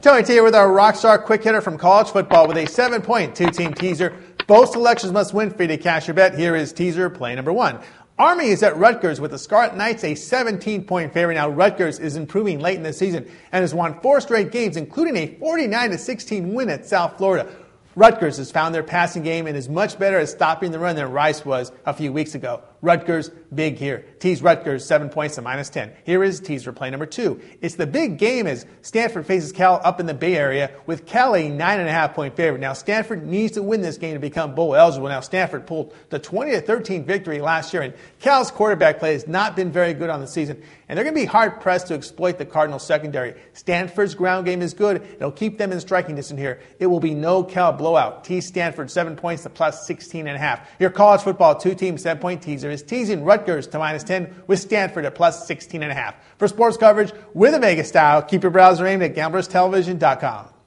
Tony T here with our Rockstar quick hitter from college football with a seven point two team teaser. Both selections must win for you to cash your bet. Here is teaser play number one. Army is at Rutgers with the Scarlet Knights a 17 point favorite. Now Rutgers is improving late in the season and has won four straight games, including a 49 16 win at South Florida. Rutgers has found their passing game and is much better at stopping the run than Rice was a few weeks ago. Rutgers, big here. Tease Rutgers, seven points to minus 10. Here is teaser play number two. It's the big game as Stanford faces Cal up in the Bay Area with Cal a nine and a half point favorite. Now, Stanford needs to win this game to become bowl eligible. Now, Stanford pulled the 20 to 13 victory last year, and Cal's quarterback play has not been very good on the season, and they're going to be hard pressed to exploit the Cardinals secondary. Stanford's ground game is good. It'll keep them in striking distance here. It will be no Cal blowout. Tease Stanford, seven points to plus 16 and a half. Your college football two team seven point teaser is teasing Rutgers to minus 10 with Stanford at plus 16 and a half. For sports coverage with a Vegas style, keep your browser aimed at gamblerstelevision.com.